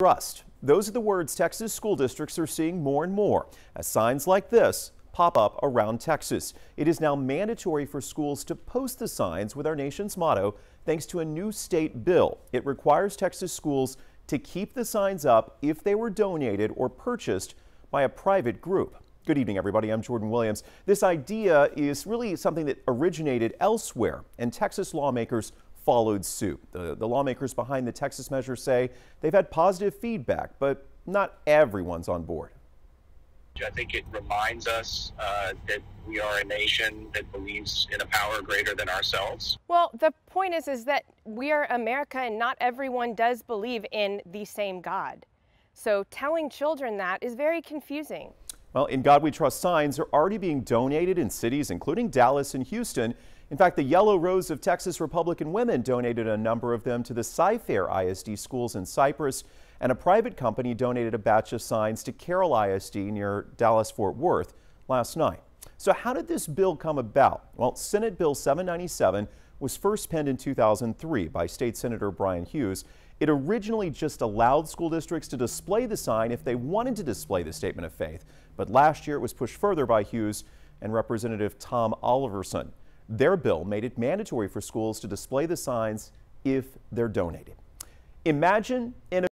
Trust. Those are the words Texas school districts are seeing more and more as signs like this pop up around Texas. It is now mandatory for schools to post the signs with our nation's motto thanks to a new state bill. It requires Texas schools to keep the signs up if they were donated or purchased by a private group. Good evening, everybody. I'm Jordan Williams. This idea is really something that originated elsewhere, and Texas lawmakers followed suit. The, the lawmakers behind the Texas measure say they've had positive feedback, but not everyone's on board. I think it reminds us uh, that we are a nation that believes in a power greater than ourselves. Well, the point is, is that we are America, and not everyone does believe in the same God. So telling children that is very confusing. Well, In God We Trust signs are already being donated in cities including Dallas and Houston. In fact, the Yellow Rose of Texas Republican Women donated a number of them to the Cy-Fair ISD schools in Cypress, and a private company donated a batch of signs to Carroll ISD near Dallas-Fort Worth last night. So how did this bill come about? Well, Senate Bill 797 was first penned in 2003 by State Senator Bryan Hughes. It originally just allowed school districts to display the sign if they wanted to display the statement of faith. But last year it was pushed further by Hughes and Representative Tom Oliverson. Their bill made it mandatory for schools to display the signs if they're donated. Imagine in a